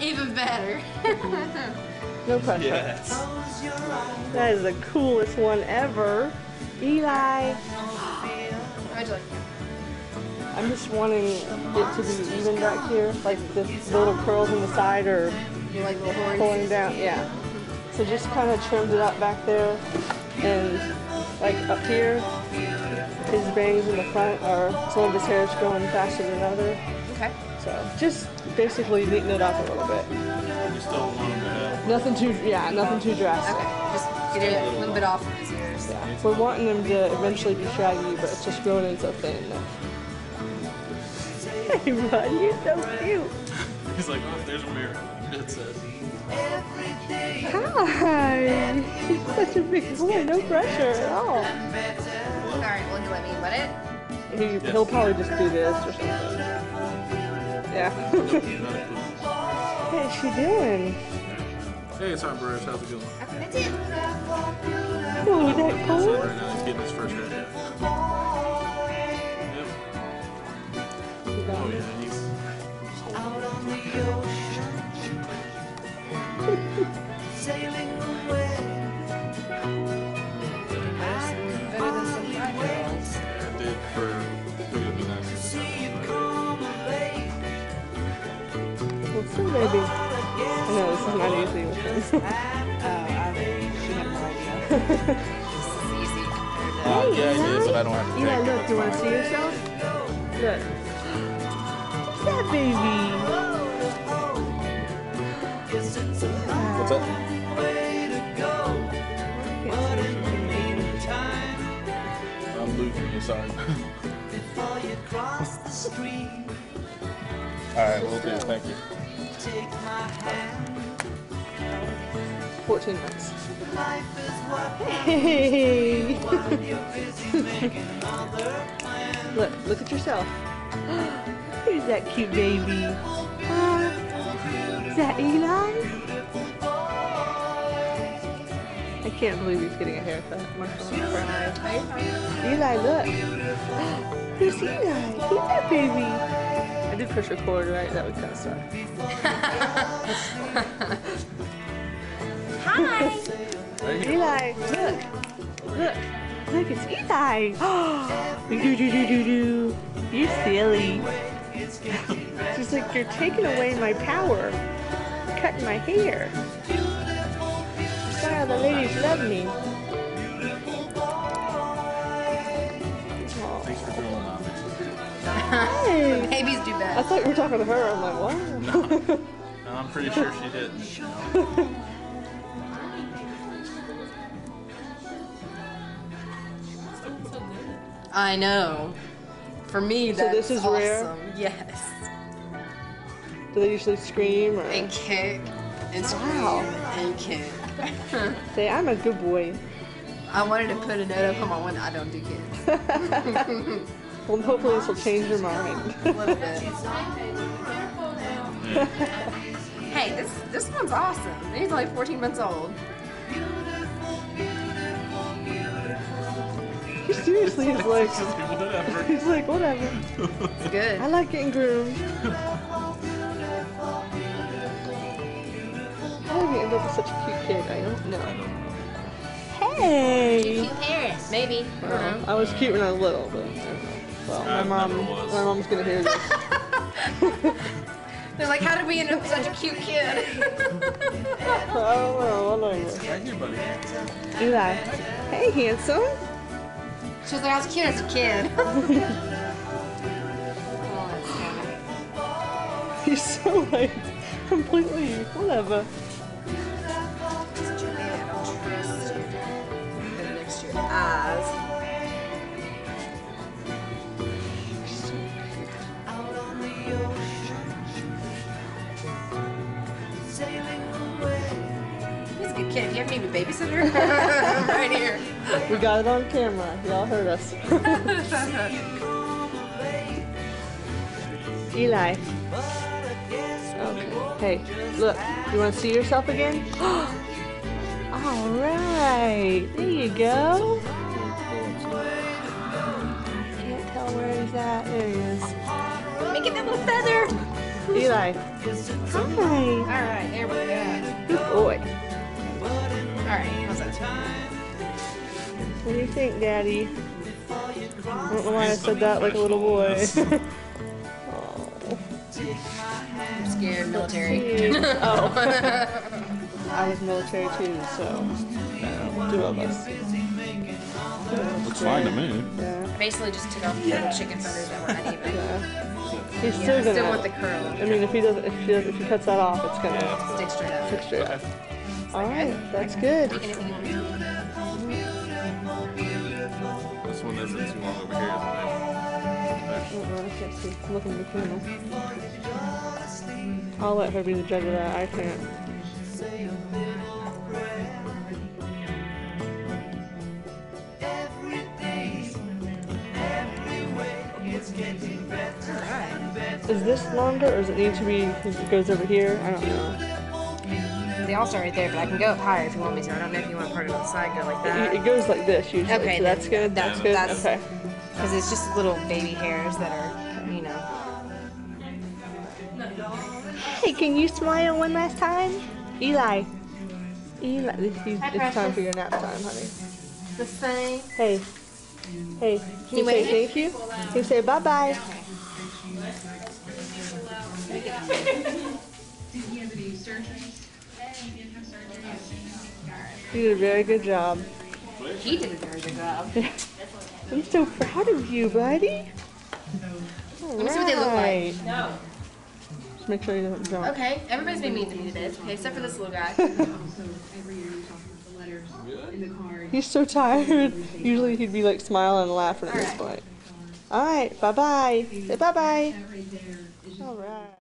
Even better. No pressure. Yes. That is the coolest one ever. Eli, How'd you like? I'm just wanting it to be even back here, like the little curls on the side are You like little pulling down. Yeah. So just kind of trimmed it up back there, and like up here, his bangs in the front are some of his hair is growing faster than other. Okay. So just basically neaten it up a little bit. You still want to. Nothing too, yeah, nothing too drastic. Okay. Just get it a little bit off of his ears. Yeah. We're wanting them to eventually be shaggy, but it's just growing in so thin. Hey, bud, you're so cute. He's like, oh, there's a mirror. It says. Hi. He's such a big boy, no pressure at all. All right. Well, you let me wet it. He, he'll probably just do this or something. Yeah. hey, she doing? Hey, it's Aunt Bruce. How's it going? That's it. Oh, that cool? right now. He's getting his first haircut. Yep. Oh, yeah. He's, he's What's up, baby? I know this is not easy with him. This is easy. Uh, yeah, it is, but I don't have to Eli, take look, it. you want to see yourself? Look. What's that, baby? What's that? I'm losing you, sorry. Alright, we'll do. It, thank you. 14 months. Hey! look, look at yourself. Who's that cute baby? Uh, is that Eli? I can't believe he's getting a haircut. Eli, look. Who's Eli? Who's that baby? I did push record, right? That would kind of suck. Hi. Eli, look. Look. Look, it's Eli. do do do do do. You're silly. She's like, you're taking away my power. You're cutting my hair. Wow, the ladies love me. Thanks for doing that. Hey. Babies do I thought you were talking to her. I'm like, what? No, I'm pretty sure she didn't. You know? I know. For me, So that's this is awesome. rare? Yes. Do they usually scream or And kick and scream Wow. and kick. say, I'm a good boy? I wanted to put a note up on my window. I don't do kids. Well, hopefully this will change your mind. A little bit. Hey, this this one's awesome. He's only 14 months old. he seriously is like, Whatever. he's like, whatever. It's good. I like getting groomed. How did we end up with such a cute kid? I don't know. Hey! Cute parents, maybe. I Well, know. I was cute when I was little, but I. Well, my mom, my mom's gonna hear this. They're like, how did we end up with such a cute kid? I don't know, whatever. Buddy. Eli, hey, handsome. she was like, I was cute as a kid. oh. You're so like completely whatever. Babysitter, right here. We got it on camera. Y'all heard us. Eli. Okay. Hey, look. You want to see yourself again? All right. There you go. Can't tell where he's at. There he is. Get that little feather. Eli. Hi. Alright, there we go. Good boy. Alright, how's that? What do you think, Daddy? I don't know why I said that like a little boy. oh. I'm scared, military. oh. I was military too, so uh, two of us. Looks fine to me. Yeah. Basically just took off the little chicken feathers that were uneven. yeah. He's still I gonna. still want the curl. I mean, if he doesn't, if he, doesn't, if he cuts that off, it's gonna Stick straight up. stick straight up. All right, that's good. Take anything you want me to. This one isn't too long over here, isn't Uh-uh, I can't see. I'm looking at the camera. I'll let her be the judge of that. I can't. Alright. Is this longer, or does it need to be? Because it goes over here. I don't know. They all start right there, but I can go up higher if you want me to. I don't know if you want part of the side go like that. it goes like this usually. Okay, so that's then good. that's- That's good. that's- okay. Because it's just little baby hairs that are, you know. Hey, can you smile one last time, Eli? Eli, this, you, Hi, it's time for your nap time, honey. The same. Hey, hey, can you say thank you? Can you say bye bye? You did a very good job. He did a very good job. I'm so proud of you, buddy. Let me see what they look like. Alright. Just make sure doesn't jump. Okay, everybody's been mean to me today. Okay, except for this little guy. He's so tired. Usually he'd be like smiling and laughing at this Alright. point. Alright, bye bye. Say bye bye. Alright.